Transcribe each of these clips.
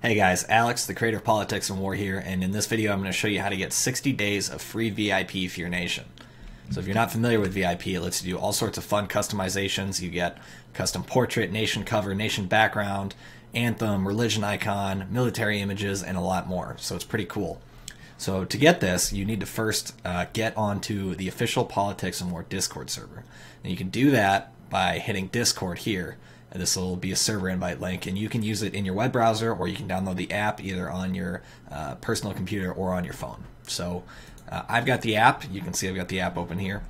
Hey guys, Alex, the creator of Politics and War here, and in this video I'm going to show you how to get 60 days of free VIP for your nation. So if you're not familiar with VIP, it lets you do all sorts of fun customizations. You get custom portrait, nation cover, nation background, anthem, religion icon, military images, and a lot more. So it's pretty cool. So to get this, you need to first uh, get onto the official Politics and War Discord server. And you can do that by hitting Discord here. And this will be a server invite link, and you can use it in your web browser or you can download the app either on your uh, personal computer or on your phone. So uh, I've got the app. You can see I've got the app open here.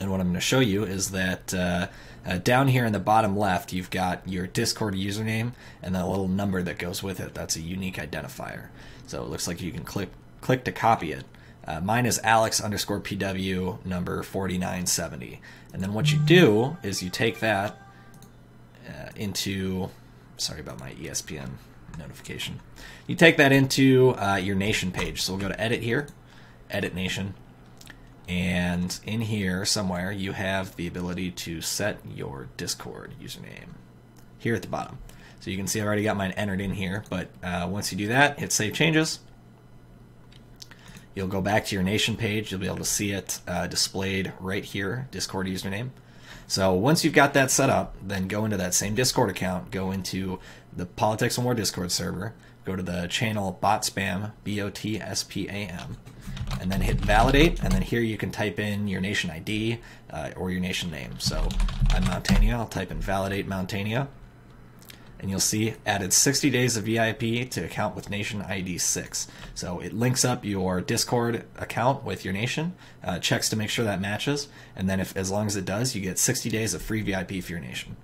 And what I'm going to show you is that uh, uh, down here in the bottom left, you've got your Discord username and the little number that goes with it. That's a unique identifier. So it looks like you can click click to copy it. Uh, mine is Alex underscore PW number 4970. And then what you do is you take that into, sorry about my ESPN notification. You take that into uh, your nation page. So we'll go to edit here, edit nation. And in here somewhere, you have the ability to set your Discord username here at the bottom. So you can see I've already got mine entered in here, but uh, once you do that, hit Save Changes. You'll go back to your nation page. You'll be able to see it uh, displayed right here, Discord username. So once you've got that set up, then go into that same Discord account, go into the Politics and War Discord server, go to the channel bot spam, B O T S P A M, and then hit validate. And then here you can type in your nation ID uh, or your nation name. So I'm Mountainia, I'll type in validate Mountainia and you'll see added 60 days of VIP to account with Nation ID 6. So it links up your Discord account with your nation, uh, checks to make sure that matches, and then if as long as it does, you get 60 days of free VIP for your nation.